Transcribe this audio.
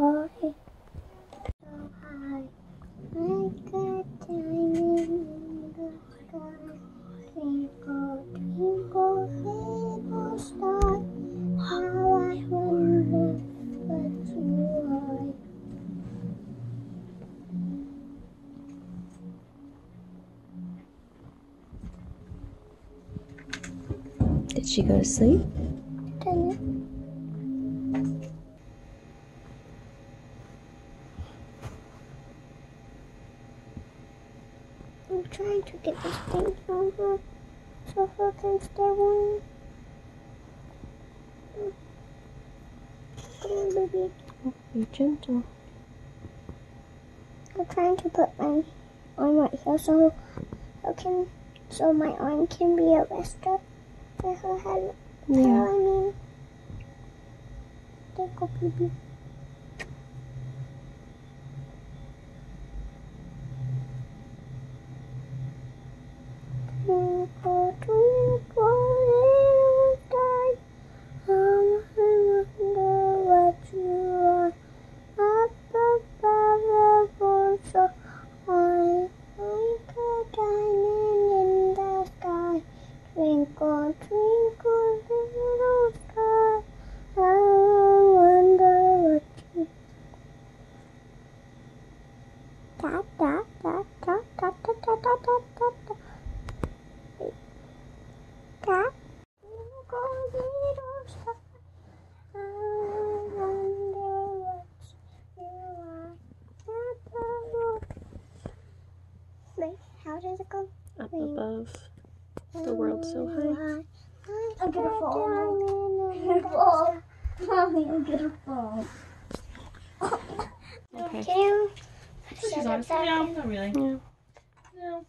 boy. So high, like a diamond in the sky. Twinkle, twinkle, little star, how I wonder what you are. Did she go to sleep? I'm trying to get this thing from her so her can stay warm. Come on, baby. Be gentle. I'm trying to put my arm right here so I can so my arm can be a rester for her head. Yeah. I mean. There you baby. Twinkle, twinkle, little star, how I wonder what you are. Up above the world so high, like a diamond in the sky. Twinkle, little star, I wonder what you da da da da da da da da da da da. Da. Twinkle, little star, I wonder what you are. Up above. Wait, how does it go? Up above the world so high. I'm gonna fall. I'm gonna fall. I'm gonna fall. Okay. Can She's on. No, not really. Yeah. No.